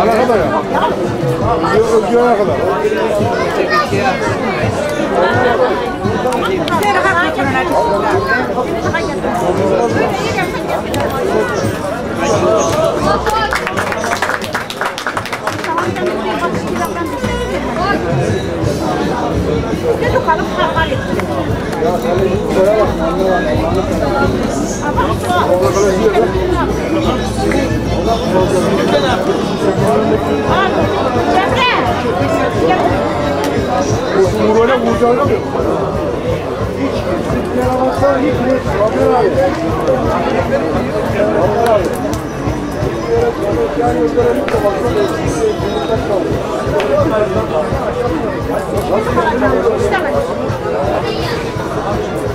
Ana kadar ya. Öpüyorlar kadar. Thank you. Böyle vuracağını mı? Hiç hiç yaramazsan hiç hiç. Bakın abi. Bakın abi.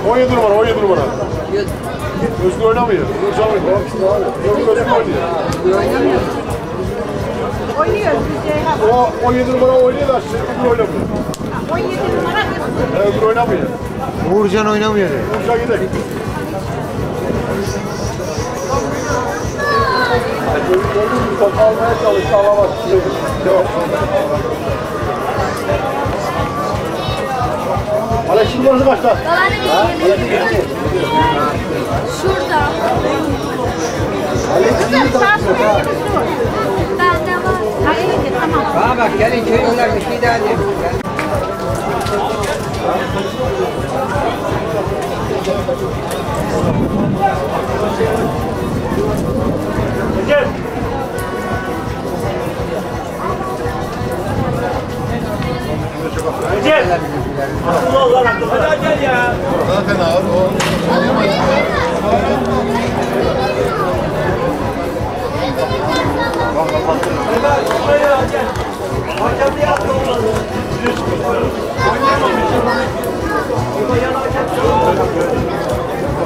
17 numara, 17 numara. Özgür oynamıyor. Özgür oynamıyor. Yok Özgür oynuyor. Biz de. O 17 numara oynuyor da Özgür oynamıyor. 17 numara. Özgür oynamıyor. Uğurcan oynamıyor. Uçağa gidelim. Top almaya çalıştı, alamaz. Alex şimdi orası kaçta? Şurada. Alex'i Sarsmaya gibi dur. Bende var. Hayır tamam. Bana bak gelin yollar bir şey daha diyeyim. Gel. Gel. Allah Allah. Hadi gel ya. Zaten abi o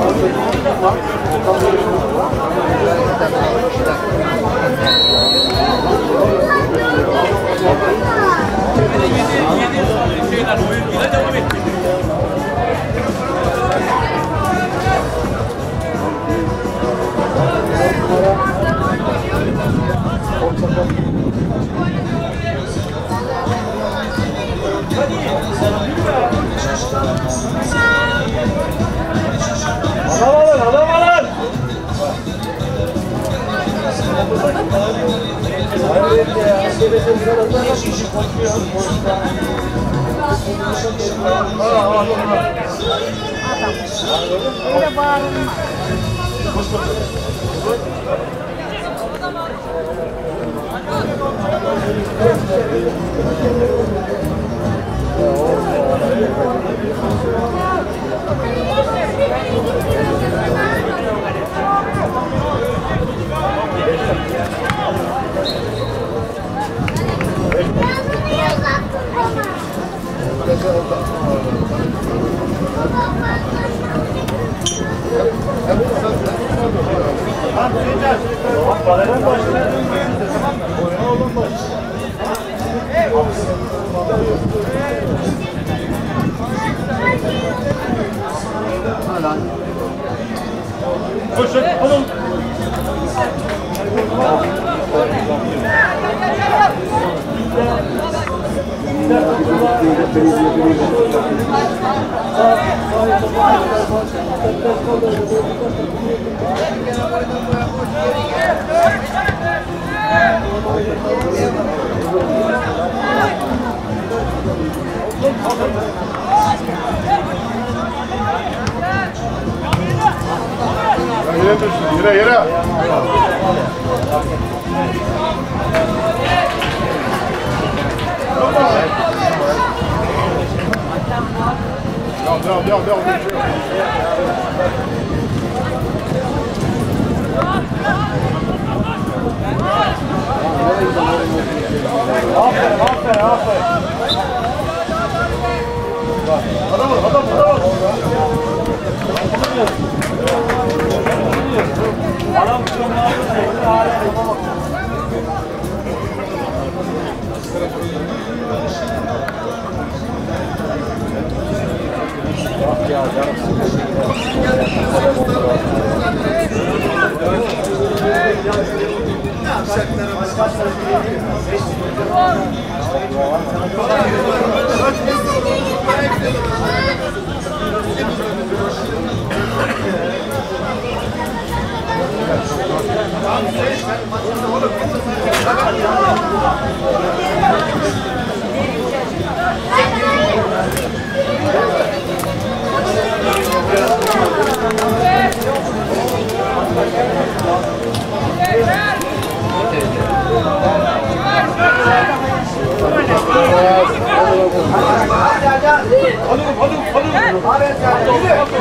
Hadi. Adam alın, adam alın. Öyle bağırılmaz. Bak, bana başlayalım. Tamam mı? Oyuna olun başlayalım. lan. Koşun, olun. Thank you. Yere dursun. Yere yere. Devam devam devam devam. Aferin aferin aferin. Adam adam adam. Adam bu çoğunluğa bu hala tamam. Bak ya, 버둥 버둥 버둥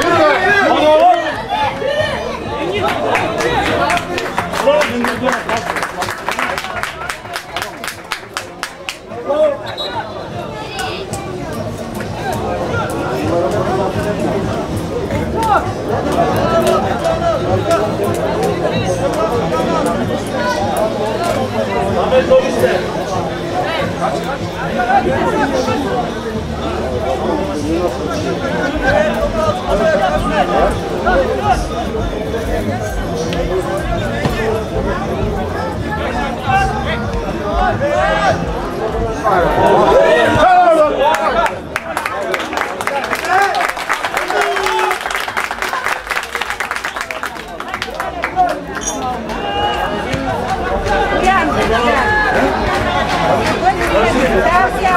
Fire.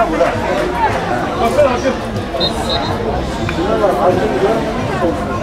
Ha burada. Baksana acı. Şuna bak acı diyor.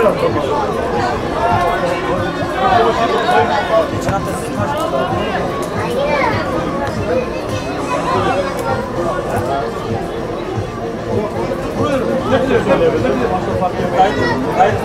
Geçen hafta sizin karşınızda Buyurun, ne diyor söyleyebilir? Kaydı, kaydı.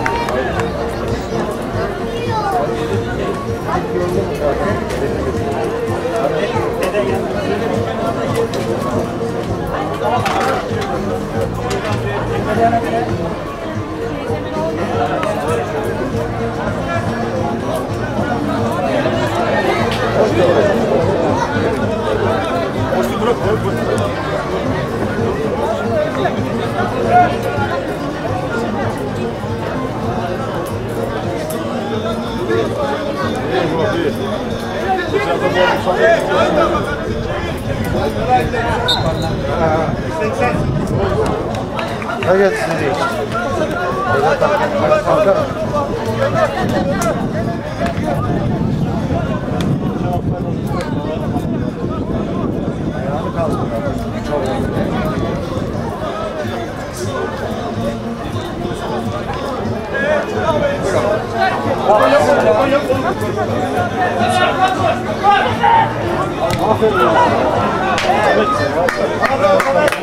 알겠습니다. Alın. Evet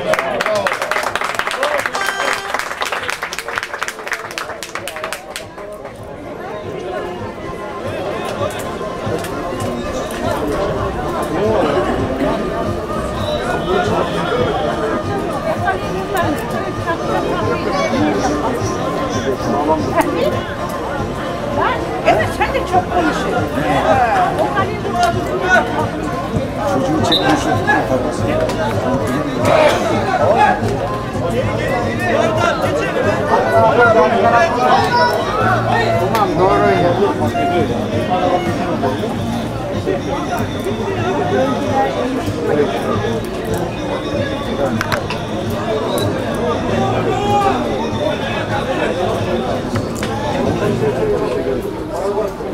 Bekleme.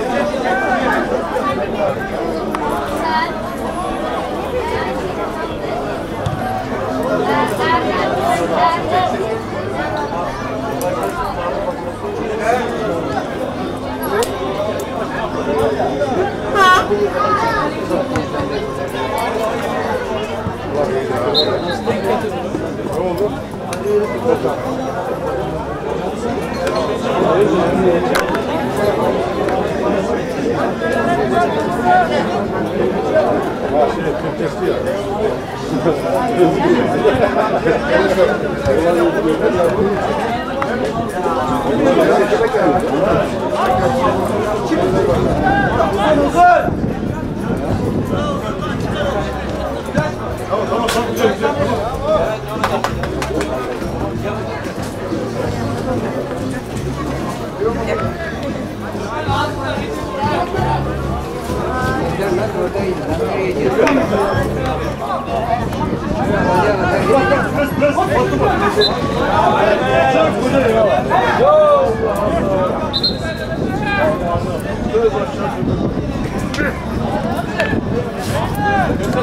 Bekleme. Ne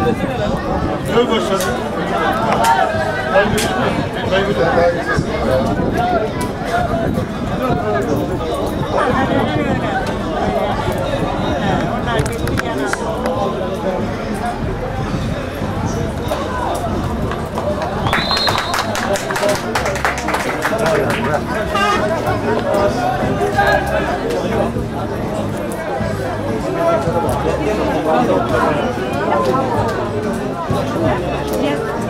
Güzel başladı. Ben gidiyorum.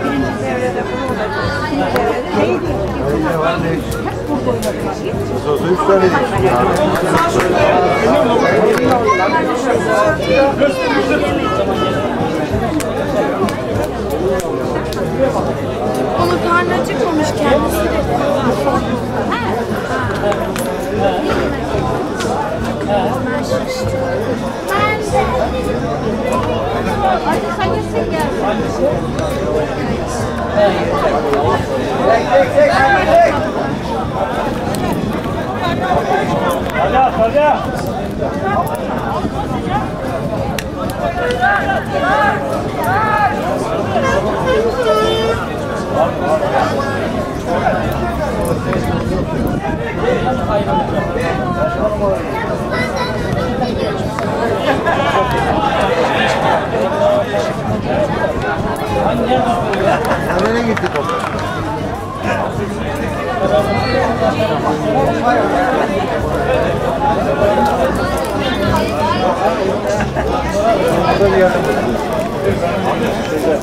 Birinci devrede bu olacak. İkinci devrede neydi? Hep burada. Sözü üç tane. Onu karnı acıkmamış kendisi dedi. Ha. Artık sen girsin gel. Tek tek tek tek. Hadi hadi. Thank you. Nereye gitti top? Burada bir yardım. Güzel.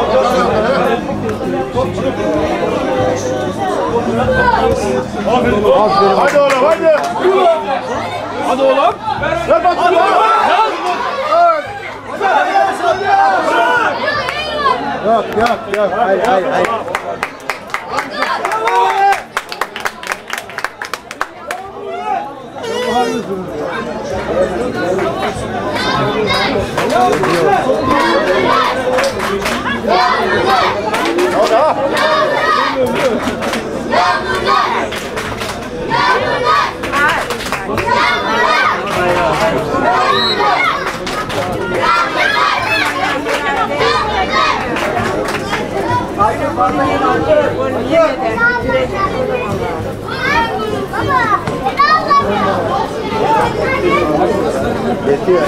Aferin oğlum, hadi. Hadi oğlum. Ver bak, hadi Yok yok yok. Hayır hayır hayır. Betiyor.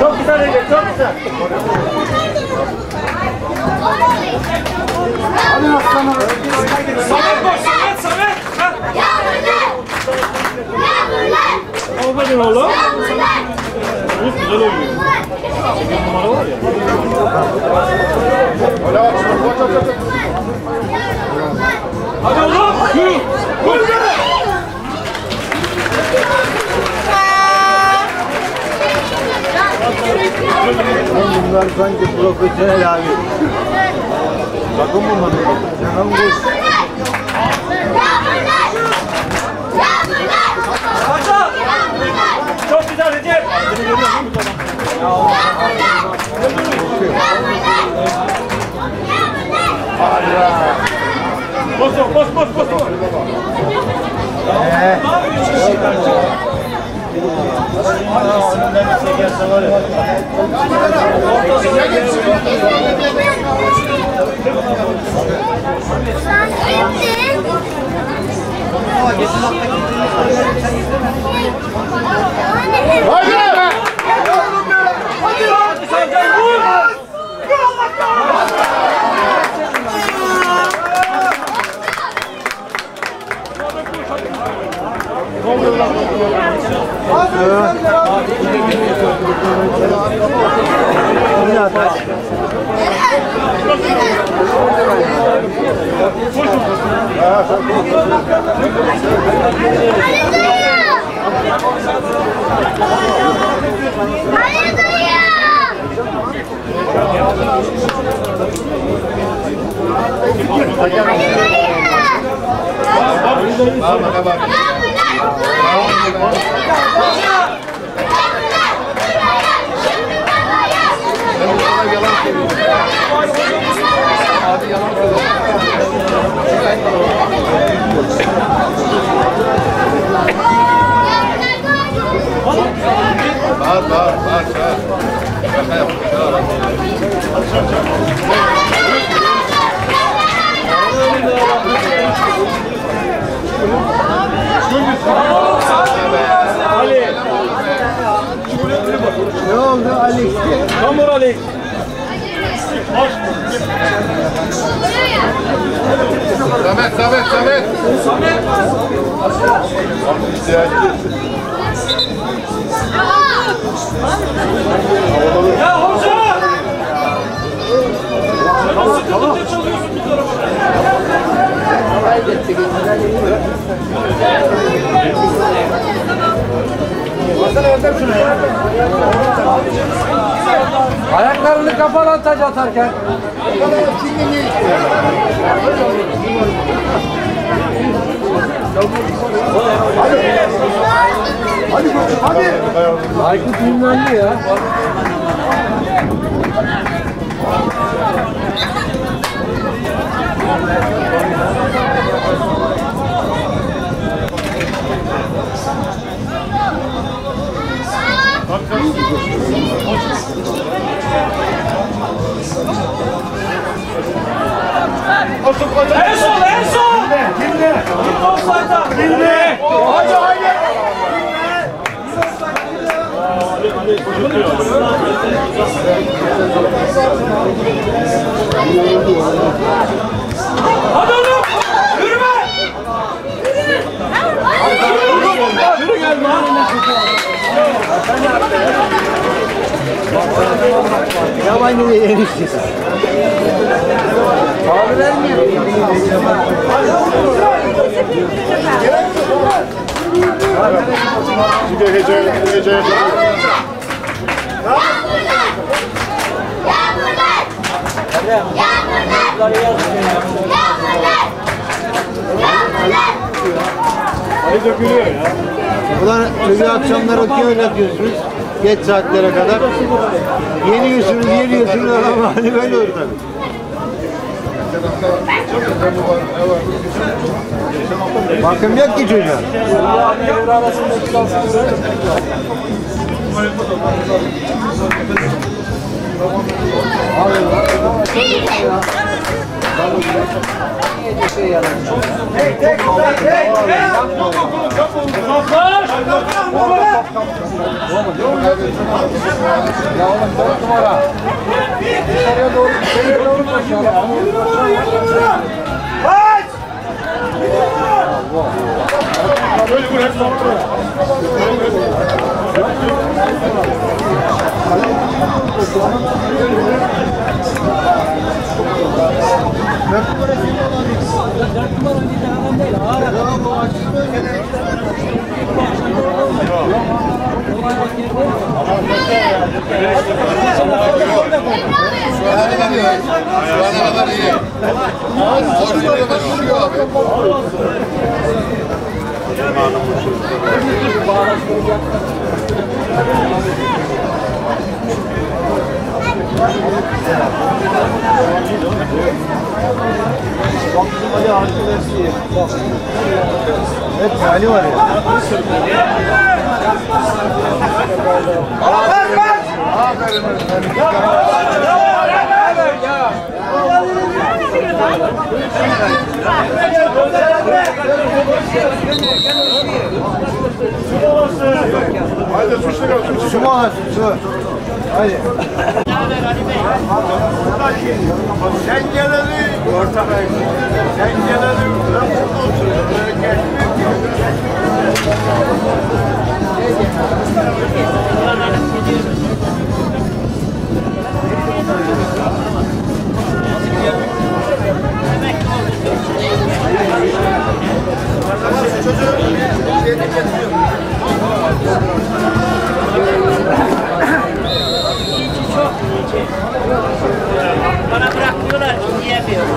Çok güzel Ege, çok güzel. Samet boş, Samet, Samet. Aferin oğlum. Yunus güzel oynuyor. Numara var ya. Hadi bak, bak, bak, bak. Hadi oğlum. Yürü. Yürü. Bunlar sanki profesyonel abi. Bakın bunlar. Hemen koş. Çok güzel Recep. Bas, bas, bas, bas, bas. Haydi! Hadi Sercan vur. Yine atar. Bağırma, ne bağırma. Sen bu kadar Ali. Ne oldu Alex? Kamur Ali. Hoş Samet, Samet, Samet. Samet. Ya hoş marca. Hadi oğlum! Yürüme! Yabancı da yenişeceğiz. Şimdi gece, gece yapalım. Ali dökülüyor ya. Ulan çocuğu akşamlar okey oynatıyorsunuz. Geç saatlere kadar. Yeniyorsunuz, yeniyorsunuz ama hani böyle olur tabii. Bakım yok ki çocuğa. Uzaklaş! Böyle vur hep saptırıyor. Şu ana kadar iyi. Ortada da düşüyor abi. Hep hali var ya. Haydi suçlu gel, suçlu. Su mu alasın su? Hadi. Sen geleli. Ortak Sen geleli. Ben burada oturuyorum. Bana bırakmıyorlar ki yiyemiyorum.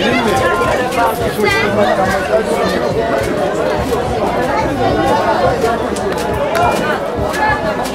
Benim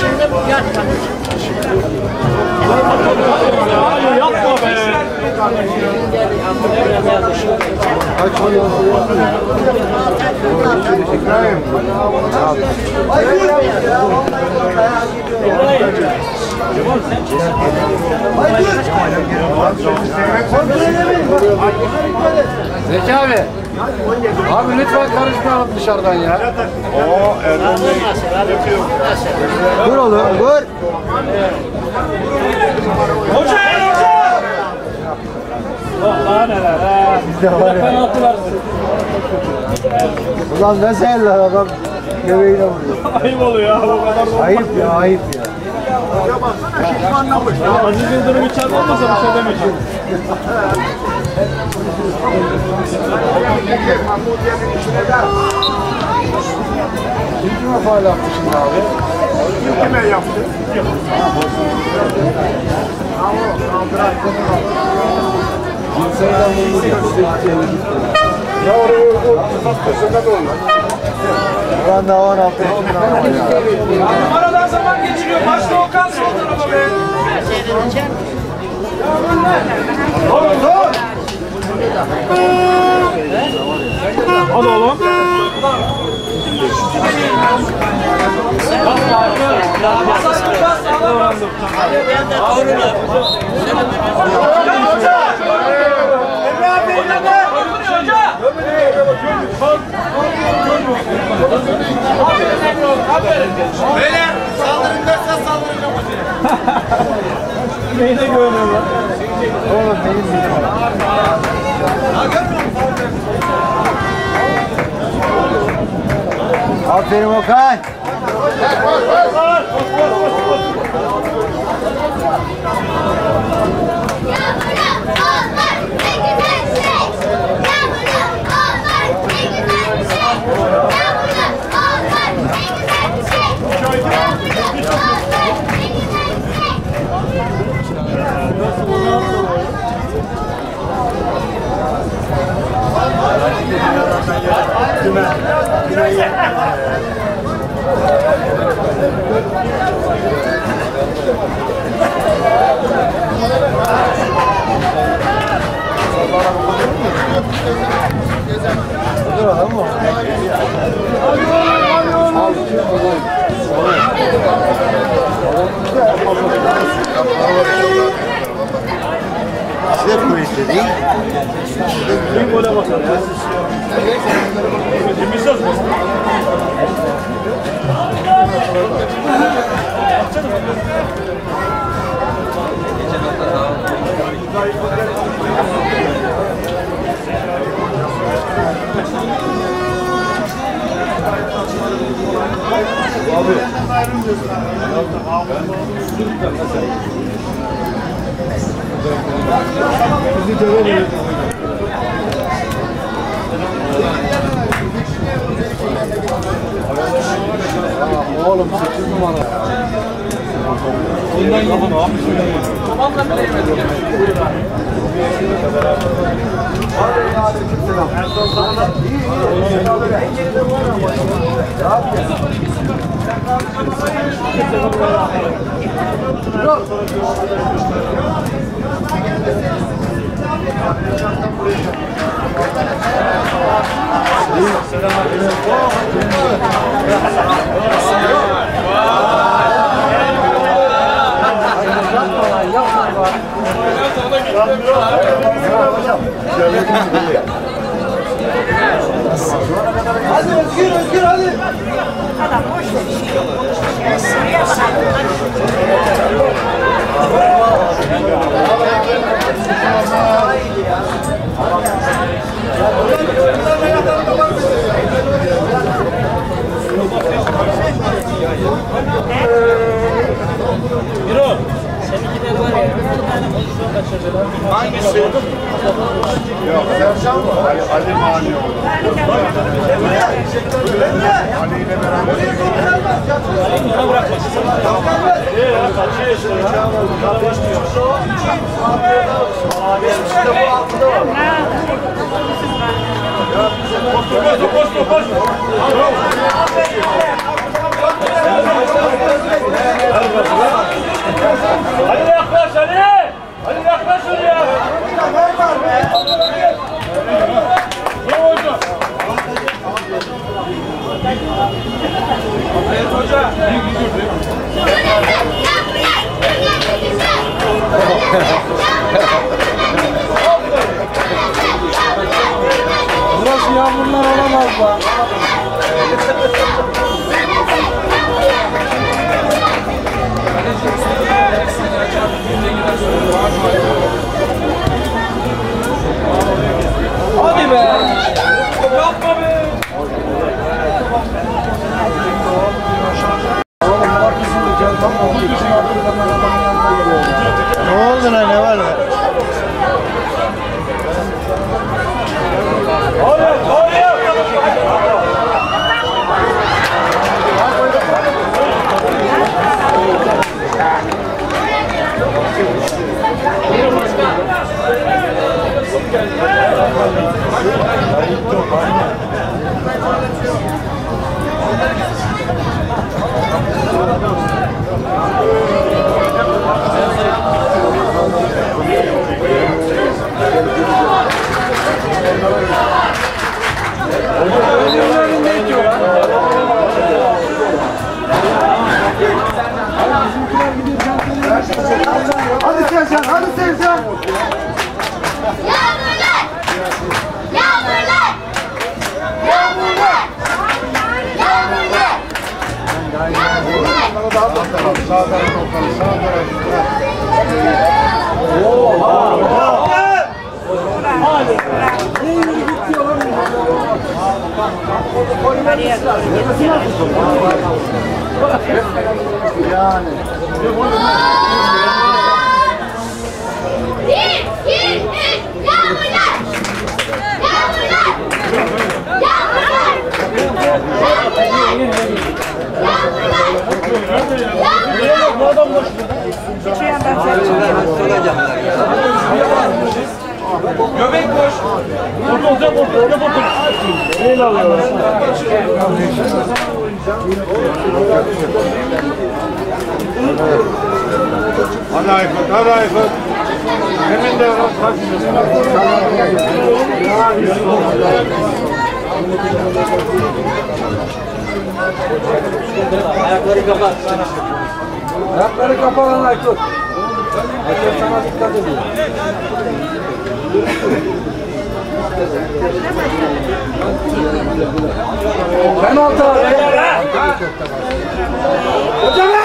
şimdi gel. Hayır yapma be. Kaç ay Zeki abi. Abi lütfen karışmayalım dışarıdan ya. Oo Erdoğan Bey. Dur oğlum dur. Daha neler ha. Bizde var ya. Ulan nasıl eller adam göbeğine vuruyor. Ayıp oluyor ya bu kadar. da- Ayıp ya ayıp ya. Ya Aziz Yıldırım içeride olmasa bir şey demeyeceğim. Kim kime faal yaptı şimdi abi? Kime yaptı? Cinseyden vurdu. Ya oraya o ufak köşede de olur. Ulan da 16 yaşında Hadi oğlum. Ben de doğrular. Neyine güveniyorlar? Oğlum benim bir Aferin Okan. Dur Ondan yapın abi. Hadi Özgür Özgür hadi. Adam boş ver bir şey yok. Konuşmuyor. Sıraya bak. Biro. Seninki de var ya. Hangisi? Yok Sercan mı? Ali, Ali Mani oldu. Ali ile beraber. Ona bırakma. Ee, kaçıyor işte. Koş koş koş. Ali yaklaş Ali. Ali yaklaş oraya. Bravo hocam. Aferin hoca. Burası yağmurlar olamaz mı? Hadi be! Yapma be! Oğlum arkasını gel tam oldu. İçin adamın yanına geliyor Bir, iki, üç, yağmurlar! Yağmurlar! Yağmurlar! Göbek boş. Orta orta orta orta orta. Neyle alıyorlar? Hadi Aykut, hadi Aykut. Emin de kaç. Ayakları kapalan Aykut. Aykut sana dikkat edin. Penaltı abi. Kalecini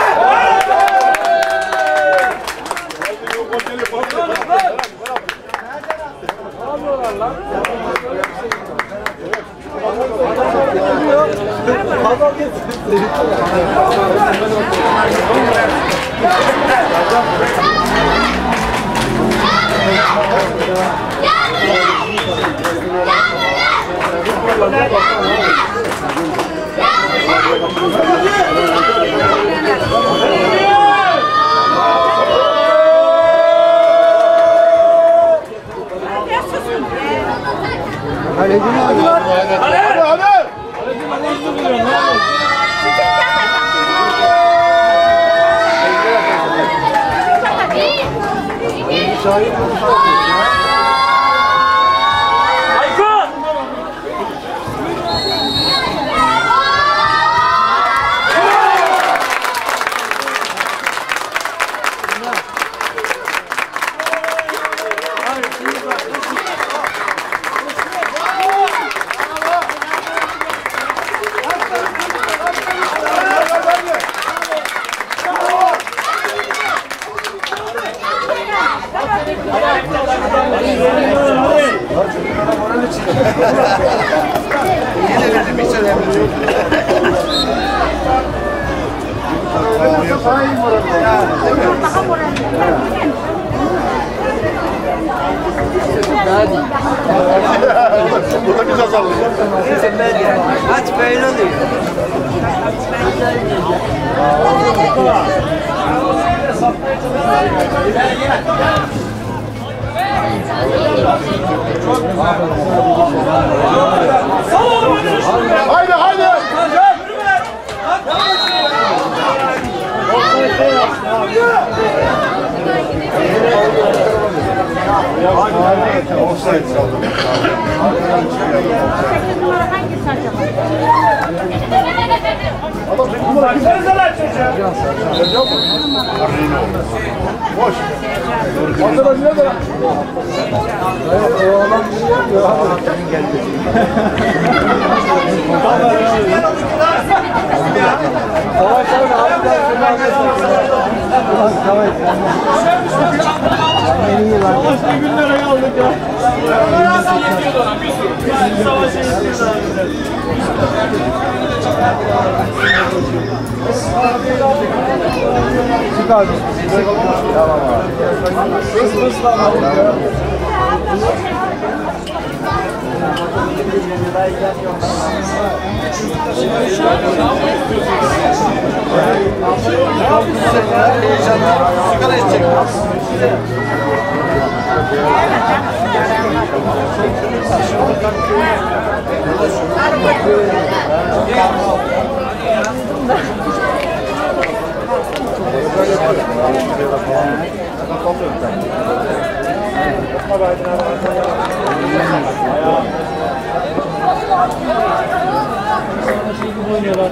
adam biliyor abi. Savaş de şunu anlatıyorsun. Ulan Savaş. Savaş ne günlere kaldık ya. Savaşa yetiyordu abi. Çık abi. Tamam abi. Hız hız lan abi. Sigara içecek. Ayağım. Şey gibi oynuyorlar.